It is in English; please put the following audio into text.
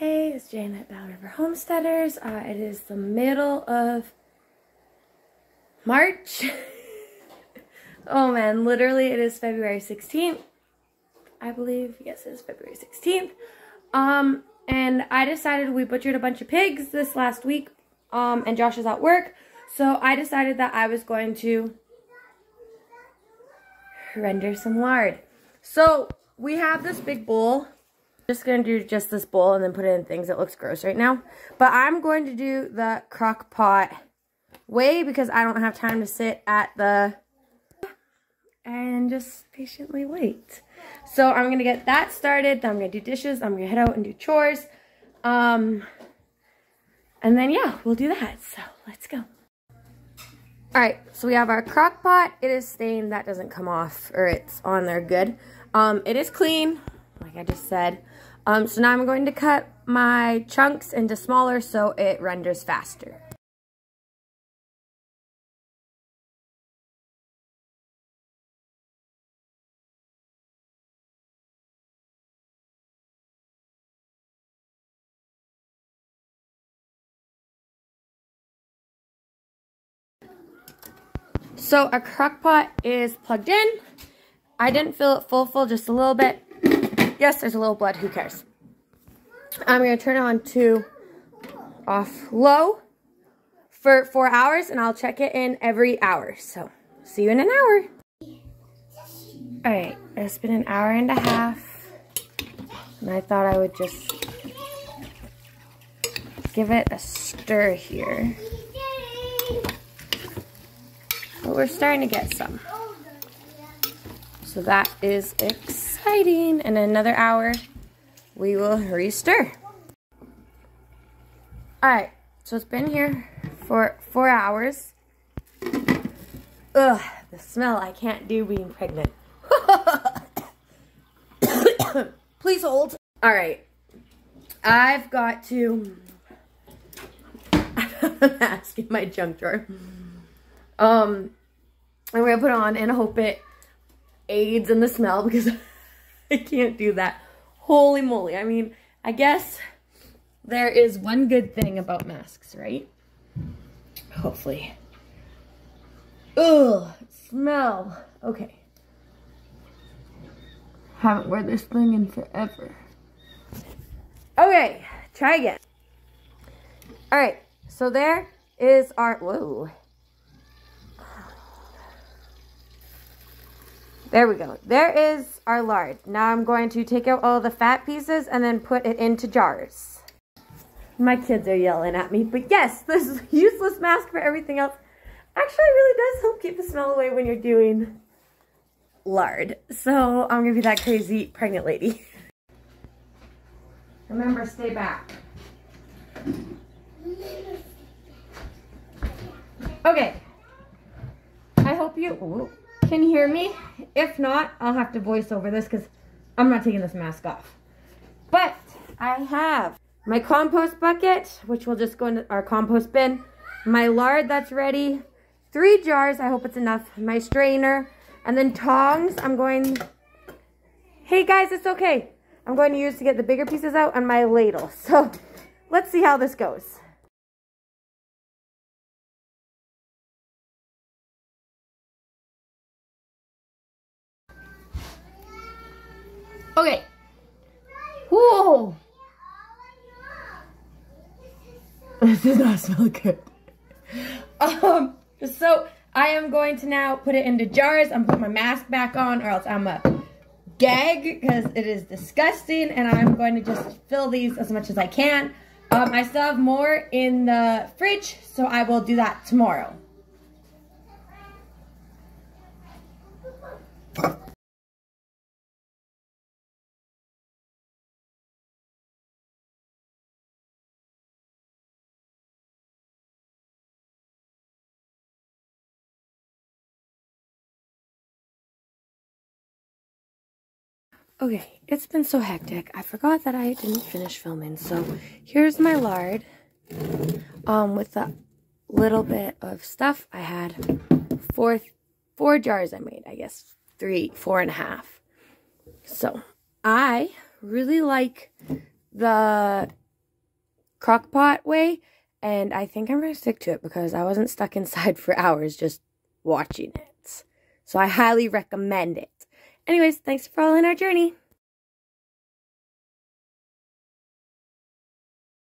Hey, it's Janet Battle River Homesteaders. Uh, it is the middle of March. oh man, literally it is February 16th. I believe, yes, it is February 16th. Um, and I decided we butchered a bunch of pigs this last week. Um, and Josh is at work. So I decided that I was going to render some lard. So we have this big bowl. Just gonna do just this bowl and then put it in things. It looks gross right now. But I'm going to do the crock pot way because I don't have time to sit at the and just patiently wait. So I'm gonna get that started. Then I'm gonna do dishes. I'm gonna head out and do chores. Um, and then yeah, we'll do that. So let's go. All right, so we have our crock pot. It is stained. That doesn't come off, or it's on there good. Um, it is clean, like I just said. Um, so now I'm going to cut my chunks into smaller so it renders faster. So our crock pot is plugged in. I didn't fill it full full, just a little bit. Yes, there's a little blood, who cares? I'm going to turn it on to off low for four hours and I'll check it in every hour. So see you in an hour. All right, it's been an hour and a half and I thought I would just give it a stir here. But we're starting to get some. So that is exciting. In another hour, we will restir. Alright, so it's been here for four hours. Ugh, the smell I can't do being pregnant. Please hold. Alright, I've got to... I'm asking my junk drawer. Um, I'm to put on and hope it aids in the smell because I can't do that. Holy moly. I mean, I guess there is one good thing about masks, right? Hopefully. Ugh, smell. Okay. Haven't worn this thing in forever. Okay, try again. All right, so there is our, whoa. There we go. There is our lard. Now I'm going to take out all the fat pieces and then put it into jars. My kids are yelling at me, but yes, this useless mask for everything else actually really does help keep the smell away when you're doing lard. So I'm gonna be that crazy pregnant lady. Remember, stay back. Okay. I hope you... Can hear me. If not, I'll have to voice over this because I'm not taking this mask off. But I have my compost bucket, which will just go in our compost bin. My lard that's ready. Three jars, I hope it's enough. My strainer. And then tongs, I'm going... Hey guys, it's okay. I'm going to use to get the bigger pieces out and my ladle. So let's see how this goes. Okay. Whoa. This does not smell good. Um, so I am going to now put it into jars. I'm putting my mask back on or else I'm a gag because it is disgusting and I'm going to just fill these as much as I can. Um, I still have more in the fridge, so I will do that tomorrow. Okay, it's been so hectic. I forgot that I didn't finish filming. So here's my lard um, with a little bit of stuff. I had four, four jars I made, I guess three, four and a half. So I really like the crock pot way. And I think I'm going to stick to it because I wasn't stuck inside for hours just watching it. So I highly recommend it. Anyways, thanks for following our journey.